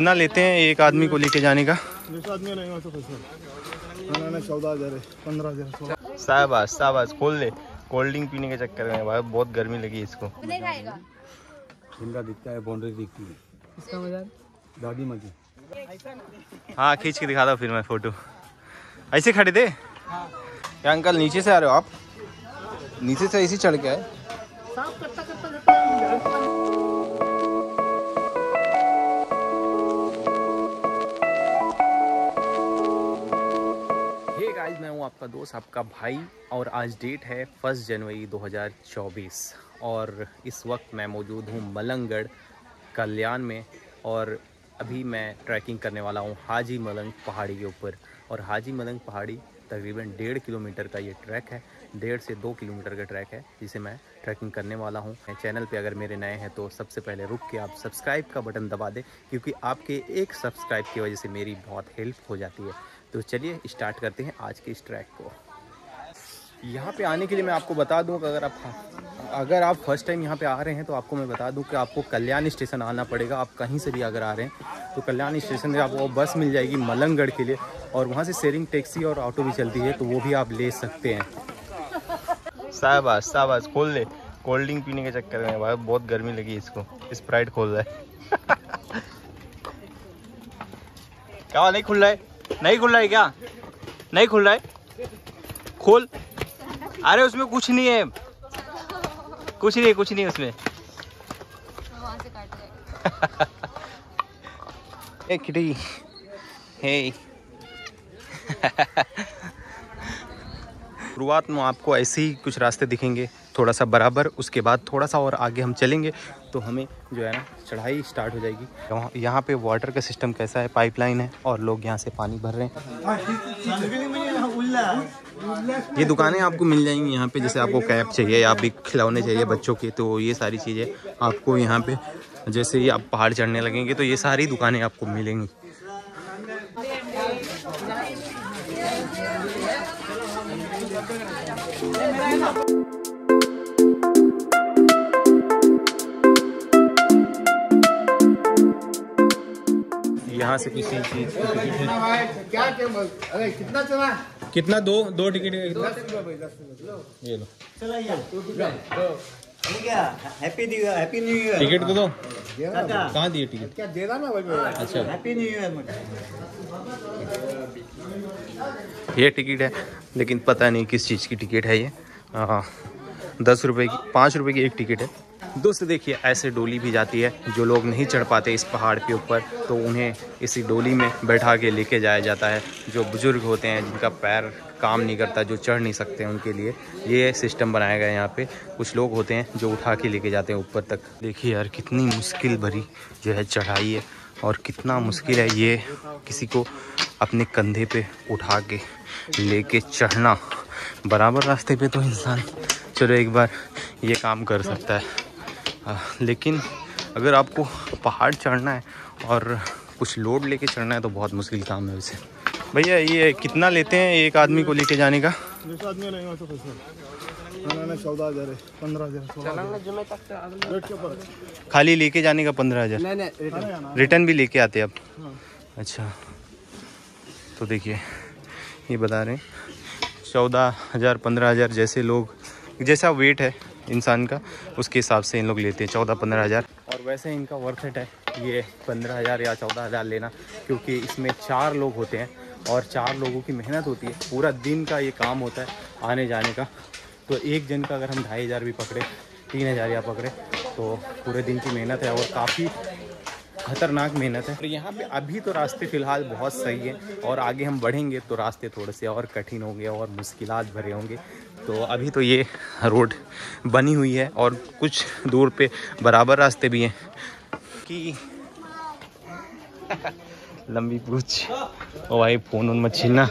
कितना लेते हैं एक आदमी को लेके जाने का? साहबाज साहबाज खोल ले कोल्ड ड्रिंक पीने के चक्कर में भाई बहुत गर्मी लगी इसको। दिखता है बाउंड्री दिखती है दादी मजी हाँ खींच के दिखा दो फिर मैं फ़ोटो। ऐसे खड़े थे क्या अंकल नीचे से आ रहे हो आप? नीचे से ऐसे चढ़ के आए? दोस्त, आपका भाई और आज डेट है फ़र्स्ट जनवरी 2024 और इस वक्त मैं मौजूद हूँ मलंगगढ़ कल्याण में। और अभी मैं ट्रैकिंग करने वाला हूँ हाजी मलंग पहाड़ी के ऊपर। और हाजी मलंग पहाड़ी तकरीबन डेढ़ किलोमीटर का ये ट्रैक है। डेढ़ से दो किलोमीटर का ट्रैक है, जिसे मैं ट्रैकिंग करने वाला हूँ। चैनल पे अगर मेरे नए हैं तो सबसे पहले रुक के आप सब्सक्राइब का बटन दबा दें, क्योंकि आपके एक सब्सक्राइब की वजह से मेरी बहुत हेल्प हो जाती है। तो चलिए स्टार्ट करते हैं आज के इस ट्रैक को। यहाँ पे आने के लिए मैं आपको बता दूँ, अगर आप अगर आप फ़र्स्ट टाइम यहाँ पे आ रहे हैं तो आपको मैं बता दूँ कि आपको कल्याण स्टेशन आना पड़ेगा। आप कहीं से भी अगर आ रहे हैं तो कल्याण स्टेशन से आपको बस मिल जाएगी मलंगगढ़ के लिए और वहाँ से शेयरिंग टैक्सी और ऑटो भी चलती है तो वो भी आप ले सकते हैं। शाहबाज शाहबाज खोल ले। कोल्ड ड्रिंक पीने के चक्कर में, भाई, बहुत गर्मी लगी इसको। स्प्राइट खोल रहा है। क्या नहीं खुल रहा है? नहीं खुल रहा है क्या? नहीं खुल रहा है? खोल। अरे उसमें कुछ नहीं है। कुछ नहीं कुछ नहीं उसमें। ए हे। शुरुआत में आपको ऐसे ही कुछ रास्ते दिखेंगे थोड़ा सा बराबर, उसके बाद थोड़ा सा और आगे हम चलेंगे तो हमें जो है ना, चढ़ाई स्टार्ट हो जाएगी। वहाँ- यहाँ पे वाटर का सिस्टम कैसा है? पाइपलाइन है और लोग यहाँ से पानी भर रहे हैं। ये दुकानें आपको मिल जाएँगी यहाँ पे, जैसे आपको कैप चाहिए, या भी खिलौने चाहिए बच्चों के तो ये सारी चीज़ें आपको यहाँ पे, जैसे ही आप पहाड़ चढ़ने लगेंगे तो ये सारी दुकानें आपको मिलेंगी। यहाँ से किसी चीज़ की टिकट क्या क्या अरे कितना चला कितना दो दो टिकट ये लो। Happy new year happy new year ticket तो दो। कहाँ दिए टिकट क्या दे रहा ना भाई अच्छा। हैप्पी न्यू ईयर मुझे। ये टिकट है लेकिन पता नहीं किस चीज़ की टिकट है ये। आ, दस रुपए की पाँच रुपए की एक टिकट है। दोस्त देखिए ऐसे डोली भी जाती है जो लोग नहीं चढ़ पाते इस पहाड़ के ऊपर तो उन्हें इसी डोली में बैठा के लेके जाया जाता है जो बुज़ुर्ग होते हैं जिनका पैर काम नहीं करता जो चढ़ नहीं सकते उनके लिए। ये सिस्टम बनाया गया है यहाँ पे। कुछ लोग होते हैं जो उठा के लेके जाते हैं ऊपर तक। देखिए यार कितनी मुश्किल भरी जो है चढ़ाई है और कितना मुश्किल है ये किसी को अपने कंधे पे उठा के लेके चढ़ना। बराबर रास्ते पे तो इंसान चलो एक बार ये काम कर सकता है। आ, लेकिन अगर आपको पहाड़ चढ़ना है और कुछ लोड लेके चढ़ना है तो बहुत मुश्किल काम है वैसे। भैया ये कितना लेते हैं एक आदमी को लेके जाने का? तो खाली लेके जाने का पंद्रह हज़ार? नहीं नहीं रिटर्न भी लेके आते हैं आप हाँ। अच्छा। तो देखिए ये बता रहे हैं। चौदह हज़ार पंद्रह हज़ार जैसे लोग जैसा वेट है इंसान का उसके हिसाब से इन लोग लेते हैं। चौदह पंद्रह हज़ार। और वैसे इनका वर्थ इट है ये पंद्रह हज़ार या चौदह हज़ार लेना क्योंकि इसमें चार लोग होते हैं। और चार लोगों की मेहनत होती है। पूरा दिन का ये काम होता है आने जाने का। तो एक जन का अगर हम ढाई हज़ार भी पकड़े, तीन हज़ार या पकड़े तो पूरे दिन की मेहनत है और काफ़ी खतरनाक मेहनत है। और यहाँ पे अभी तो रास्ते फ़िलहाल बहुत सही है और आगे हम बढ़ेंगे तो रास्ते थोड़े से और कठिन होंगे और मुश्किल भरे होंगे। तो अभी तो ये रोड बनी हुई है और कुछ दूर पे बराबर रास्ते भी हैं कि लंबी पूछ। ओ भाई फ़ोन उन मत छीनना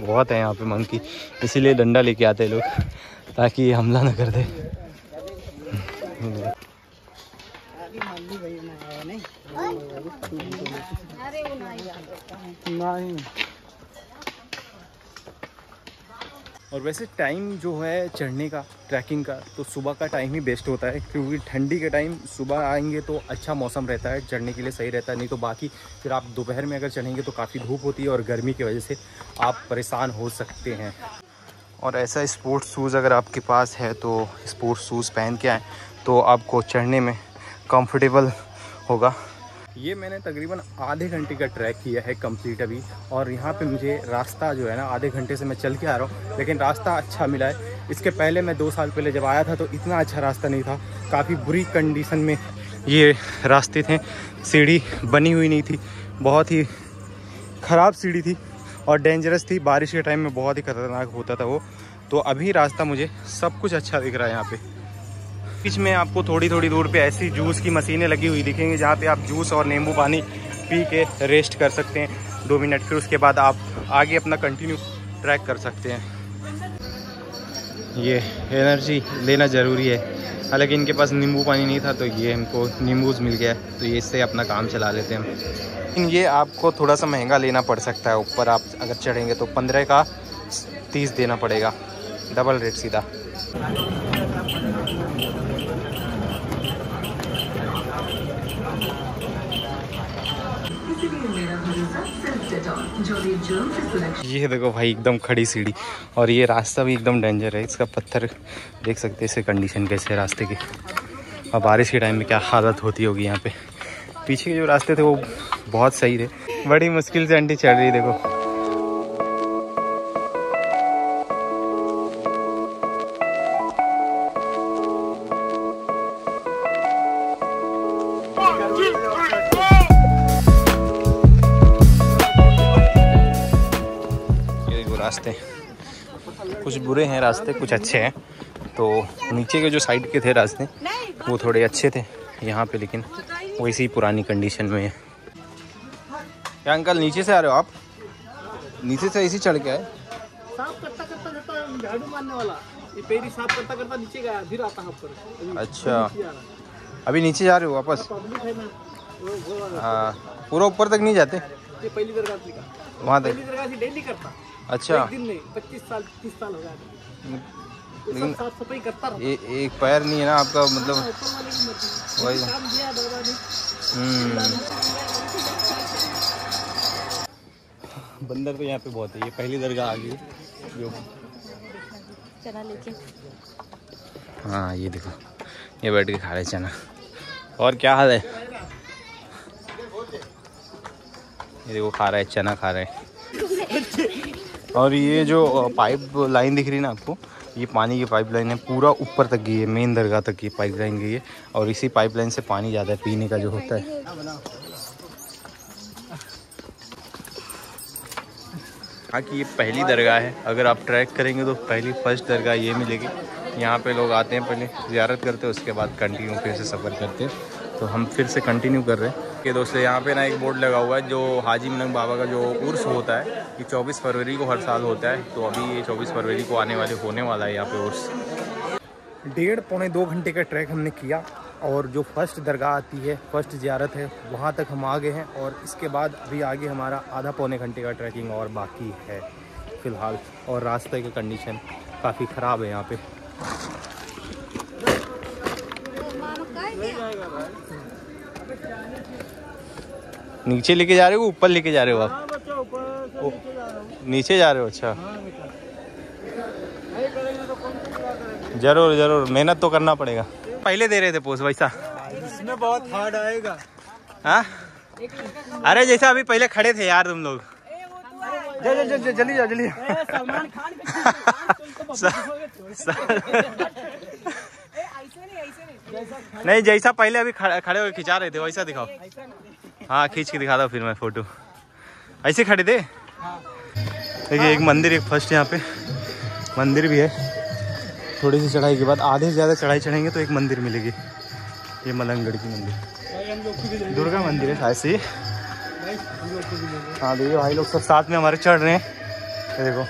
बहुत है यहाँ पे मंकी इसीलिए डंडा लेके आते हैं लोग ताकि ये हमला ना कर दे। और वैसे टाइम जो है चढ़ने का ट्रैकिंग का तो सुबह का टाइम ही बेस्ट होता है, क्योंकि ठंडी के टाइम सुबह आएँगे तो अच्छा मौसम रहता है, चढ़ने के लिए सही रहता है, नहीं तो बाकी फिर आप दोपहर में अगर चढ़ेंगे तो काफ़ी धूप होती है और गर्मी की वजह से आप परेशान हो सकते हैं। और ऐसा स्पोर्ट्स शूज़ अगर आपके पास है तो स्पोर्ट्स शूज़ पहन के आएँ तो आपको चढ़ने में कंफर्टेबल होगा। ये मैंने तकरीबन आधे घंटे का ट्रैक किया है कंप्लीट अभी। और यहाँ पे मुझे रास्ता जो है ना, आधे घंटे से मैं चल के आ रहा हूँ, लेकिन रास्ता अच्छा मिला है। इसके पहले मैं दो साल पहले जब आया था तो इतना अच्छा रास्ता नहीं था। काफ़ी बुरी कंडीशन में ये रास्ते थे। सीढ़ी बनी हुई नहीं थी। बहुत ही ख़राब सीढ़ी थी और डेंजरस थी। बारिश के टाइम में बहुत ही ख़तरनाक होता था वो। तो अभी रास्ता मुझे सब कुछ अच्छा दिख रहा है यहाँ पे। बीच में आपको थोड़ी थोड़ी दूर पे ऐसी जूस की मशीनें लगी हुई दिखेंगी, जहाँ पे आप जूस और नींबू पानी पी के रेस्ट कर सकते हैं। दो मिनट फिर उसके बाद आप आगे अपना कंटिन्यू ट्रैक कर सकते हैं। ये एनर्जी लेना ज़रूरी है। हालाँकि इनके पास नींबू पानी नहीं था तो ये हमको नींबूज मिल गया तो ये इससे अपना काम चला लेते हैं। लेकिन ये आपको थोड़ा सा महँगा लेना पड़ सकता है। ऊपर आप अगर चढ़ेंगे तो पंद्रह का तीस देना पड़ेगा। डबल रेट सीधा। ये देखो भाई एकदम खड़ी सीढ़ी। और ये रास्ता भी एकदम डेंजर है। इसका पत्थर देख सकते हैं इसके कंडीशन कैसे है रास्ते की। और बारिश के टाइम में क्या हालत होती होगी यहाँ पे। पीछे के जो रास्ते थे वो बहुत सही थे। बड़ी मुश्किल से आंटी चढ़ रही देखो। रास्ते। कुछ बुरे हैं रास्ते कुछ अच्छे हैं। तो नीचे के जो साइड के थे रास्ते वो थोड़े अच्छे थे यहाँ पे लेकिन वैसी पुरानी कंडीशन में है। क्या अंकल नीचे से आ रहे हो आप? नीचे से ऐसे चढ़ के आए? साफ़ करता करता करता झाड़ू मारने वाला। ये पेरी साफ़ करता करता नीचे गया फिर आता है ऊपर। अच्छा। अभी नीचे जा रहे हो वापस? है पूरा ऊपर तक नहीं जाते? ये पहली दरगाह वहाँ पहली तक डेली करता। अच्छा। एक दिन में पच्चीस साल तीस साल हो गया साफ़ सफ़ाई करता ए, एक पैर नहीं है ना आपका मतलब की मर्ज़ी। वही। हम्म। बंदर तो यहाँ पे बहुत है ये पहली दरगाह आ गई। जो चना लेके। हाँ ये देखो ये बैठ के खा रहे चना। और क्या हाल है? ये देखो, खा रहा है, चना खा रहे हैं। और ये जो पाइप लाइन दिख रही है ना आपको, ये पानी की पाइप लाइन है, पूरा ऊपर तक गई है, मेन दरगाह तक की पाइप लाइन गई है। और इसी पाइप लाइन से पानी ज़्यादा है, पीने का जो होता है। हाँ कि ये पहली दरगाह है, अगर आप ट्रैक करेंगे तो पहली फ़र्स्ट दरगाह ये मिलेगी। यहाँ पे लोग आते हैं, पहले ज़्यारत करते हैं, उसके बाद कंटिन्यू फिर से सफ़र करते हैं। तो हम फिर से कंटिन्यू कर रहे हैं। कि दोस्तों, यहाँ पे ना एक बोर्ड लगा हुआ है जो हाजी मिनंग बाबा का जो उर्स होता है, ये 24 फरवरी को हर साल होता है। तो अभी ये 24 फरवरी को आने वाले, होने वाला है यहाँ पे उर्स। डेढ़ पौने दो घंटे का ट्रैक हमने किया और जो फ़र्स्ट दरगाह आती है फ़र्स्ट ज़्यारत है, वहाँ तक हम आ गए हैं और इसके बाद अभी आगे हमारा आधा पौने घंटे का ट्रैकिंग और बाकी है, फ़िलहाल। और रास्ते की कंडीशन काफ़ी ख़राब है यहाँ पे। नीचे लेके जा रहे हो ऊपर लेके जा रहे हो आप? बच्चा ऊपर से ओ, नीचे जा रहा हूँ। नीचे जा रहे हो अच्छा। हाँ बेटा। नहीं करेंगे तो कौन सी क्या करेंगे? ज़रूर ज़रूर मेहनत तो करना पड़ेगा। पहले दे रहे थे पोस्ट वैसा इसमें बहुत हार्ड आएगा। हाँ? अरे जैसा अभी पहले खड़े थे यार तुम लोग। जा जा जा जा जल्दी जा जल्दी जा। सलमान खान के नहीं जैसा पहले अभी खड़े खड़े होकर खिंचा रहे थे वैसा दिखाओ। हाँ खींच के दिखा दो फिर मैं फ़ोटो ऐसे खड़े थे? देखिए, एक मंदिर, एक फ़र्स्ट यहाँ पे मंदिर भी है। थोड़ी सी चढ़ाई के बाद आधे से ज़्यादा चढ़ाई चढ़ेंगे तो एक मंदिर मिलेगी। ये मलंगगढ़ की मंदिर। दुर्गा मंदिर है शायद से हाँ देखिए, भाई लोग सब साथ में हमारे चढ़ रहे हैं। देखो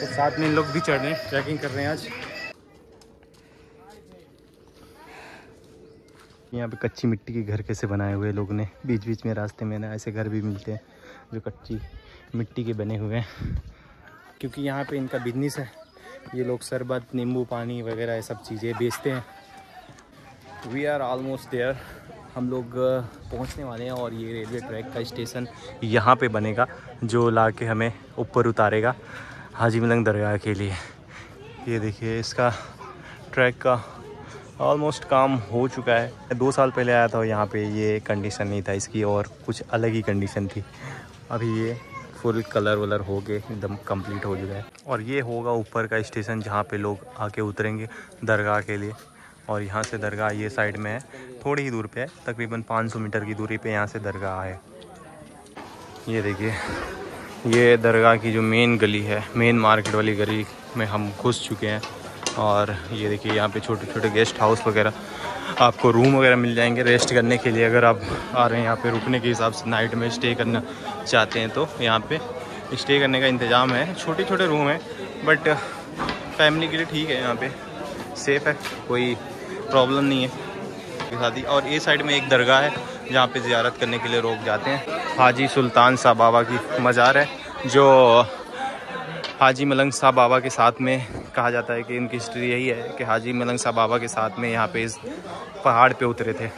तो साथ में इन लोग भी चढ़ रहे हैं, ट्रैकिंग कर रहे हैं आज। यहाँ पे कच्ची मिट्टी के घर कैसे बनाए हुए लोगों ने? बीच बीच में रास्ते में ना ऐसे घर भी मिलते हैं, जो कच्ची मिट्टी के बने हुए हैं। क्योंकि यहाँ पे इनका बिज़नेस है। ये लोग शरबत, नींबू, पानी वगैरह ये सब चीज़ें बेचते हैं। वी आर ऑलमोस्ट देयर हम लोग पहुँचने वाले हैं और ये रेलवे ट्रैक का स्टेशन यहाँ पे बनेगा, जो ला के हमें ऊपर उतारेगा हाजी मिलंग दरगाह के लिए। ये देखिए, इसका ट्रैक का ऑलमोस्ट काम हो चुका है। दो साल पहले आया था यहाँ पे ये कंडीशन नहीं था इसकी और कुछ अलग ही कंडीशन थी। अभी ये फुल कलर वलर हो के एकदम कंप्लीट हो चुका है। और ये होगा ऊपर का स्टेशन जहाँ पे लोग आके उतरेंगे दरगाह के लिए। और यहाँ से दरगाह ये साइड में है, थोड़ी ही दूर पे है, तकरीबन 500 मीटर की दूरी पे यहाँ से दरगाह है। ये देखिए, ये दरगाह की जो मेन गली है मेन मार्केट वाली गली में हम घुस चुके हैं। और ये देखिए यहाँ पे छोटे छोटे गेस्ट हाउस वगैरह। आपको रूम वगैरह मिल जाएँगे रेस्ट करने के लिए अगर आप आ रहे हैं यहाँ पे रुकने के हिसाब से, नाइट में स्टे करना चाहते हैं तो यहाँ पे स्टे करने का इंतज़ाम है। छोटे छोटे रूम हैं, बट फैमिली के लिए ठीक है यहाँ पे। सेफ़ है, कोई प्रॉब्लम नहीं है। ही और ये साइड में एक दरगाह है, जहाँ पे ज़ियारत करने के लिए लोग जाते हैं। हाजी सुल्तान साहब बाबा की मज़ार है, जो हाजी मलंग साहब बाबा के साथ में कहा जाता है कि इनकी हिस्ट्री यही है कि हाजी मलंग साहब बाबा के साथ में यहाँ पे इस पहाड़ पे उतरे थे।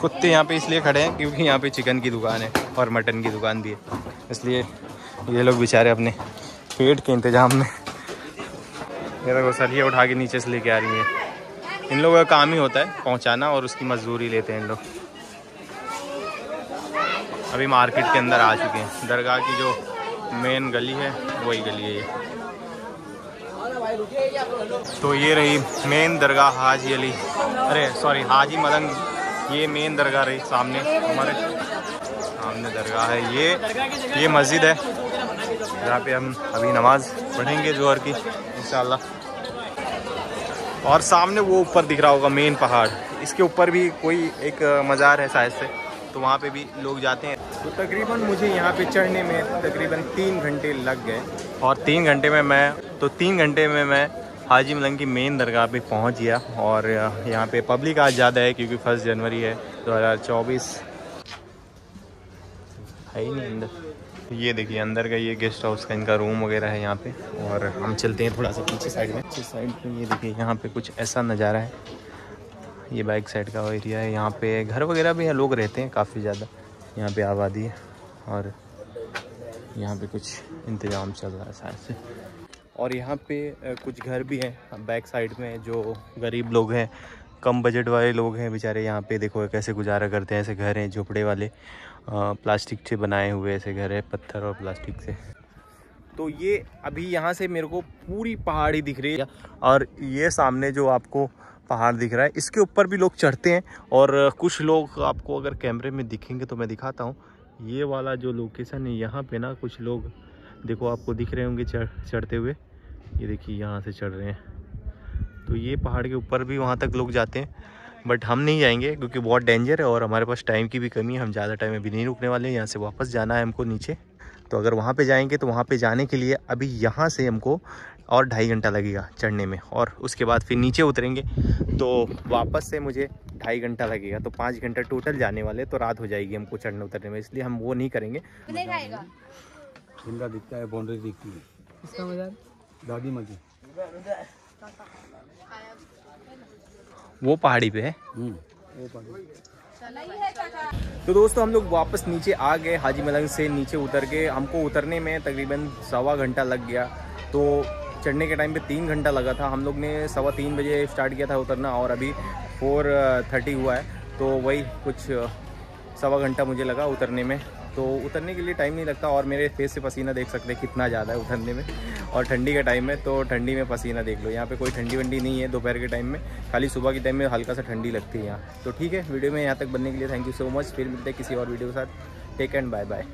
कुत्ते यहाँ पे इसलिए खड़े हैं क्योंकि यहाँ पे चिकन की दुकान है और मटन की दुकान भी है। इसलिए ये लोग बेचारे अपने पेट के इंतज़ाम में ये देखो, सरिया उठा के नीचे से लेके आ रही है। इन लोगों का काम ही होता है पहुँचाना और उसकी मजदूरी लेते हैं इन लोग। अभी मार्केट के अंदर आ चुके हैं। दरगाह की जो मेन गली है, वही गली है ये। तो ये रही मेन दरगाह हाजी अली। अरे सॉरी हाजी मलंग ये मेन दरगाह रही सामने हमारे। सामने दरगाह है ये। ये मस्जिद है। जहाँ पे हम अभी नमाज़ पढ़ेंगे जोहर की इंशाल्लाह और सामने वो ऊपर दिख रहा होगा, मेन पहाड़। इसके ऊपर भी कोई एक मज़ार है शायद से तो वहाँ पे भी लोग जाते हैं। तो तकरीबन मुझे यहाँ पे चढ़ने में तकरीबन तीन घंटे लग गए। और तीन घंटे में मैं तो तीन घंटे में मैं हाजी मलंग की मेन दरगाह पे पहुँच गया और यहाँ पे पब्लिक आज ज़्यादा है क्योंकि फ़र्स्ट जनवरी है, दो हज़ार चौबीस। है ही नहीं अंदर। ये देखिए, अंदर का ये गेस्ट हाउस का इनका रूम वगैरह है यहाँ पे। और हम चलते हैं थोड़ा सा पीछे साइड में। पीछे साइड पे ये देखिए, यहाँ पे कुछ ऐसा नज़ारा है। ये बाइक साइड का एरिया है। यहाँ पे घर वगैरह भी है, लोग रहते हैं काफ़ी ज़्यादा। यहाँ पे आबादी है और यहाँ पे कुछ इंतज़ाम चल रहा है शायद से। और यहाँ पे कुछ घर भी हैं, बैक साइड में जो गरीब लोग हैं, कम बजट वाले लोग हैं बेचारे यहाँ पे। देखो कैसे गुजारा करते हैं ऐसे घर हैं, झोपड़े वाले। प्लास्टिक से बनाए हुए ऐसे घर है, पत्थर और प्लास्टिक से। तो ये अभी यहाँ से मेरे को पूरी पहाड़ी दिख रही है और ये सामने जो आपको पहाड़ दिख रहा है, इसके ऊपर भी लोग चढ़ते हैं और कुछ लोग आपको अगर कैमरे में दिखेंगे तो मैं दिखाता हूँ। ये वाला जो लोकेशन है, यहाँ पे ना कुछ लोग, देखो आपको दिख रहे होंगे चढ़, चढ़ते हुए। ये देखिए यहाँ से चढ़ रहे हैं। तो ये पहाड़ के ऊपर भी वहाँ तक लोग जाते हैं बट हम नहीं जाएँगे क्योंकि बहुत डेंजर है और हमारे पास टाइम की भी कमी है। हम ज़्यादा टाइम अभी नहीं रुकने वाले हैं यहाँ से वापस जाना है हमको नीचे। तो अगर वहाँ पे जाएँगे तो वहाँ पे जाने के लिए अभी यहाँ से हमको और ढाई घंटा लगेगा चढ़ने में और उसके बाद फिर नीचे उतरेंगे। तो वापस से मुझे ढाई घंटा लगेगा तो पाँच घंटा टोटल जाने वाले तो रात हो जाएगी हमको चढ़ने उतरने में इसलिए हम वो नहीं करेंगे। दिखता है बाउंड्री दिखती है। दादी माँ की वो पहाड़ी पे है। हम्म, वो पानी तो दोस्तों हम लोग वापस नीचे आ गए हाजी मलंग से नीचे उतर के। हमको उतरने में तकरीबन सवा घंटा लग गया। तो चढ़ने के टाइम पे तीन घंटा लगा था। हम लोग ने सवा तीन बजे स्टार्ट किया था उतरना और अभी फोर थर्टी हुआ है। तो वही कुछ सवा घंटा मुझे लगा उतरने में। तो उतरने के लिए टाइम नहीं लगता और मेरे फेस से पसीना देख सकते हैं कितना ज़्यादा है उतरने में। और ठंडी का टाइम है तो ठंडी में पसीना देख लो। यहाँ पे कोई ठंडी वंडी नहीं है दोपहर के टाइम में। खाली सुबह के टाइम में हल्का सा ठंडी लगती है यहाँ। तो ठीक है, वीडियो में यहाँ तक बनने के लिए थैंक यू सो मच फिर मिलते हैं किसी और वीडियो के साथ। Take and bye bye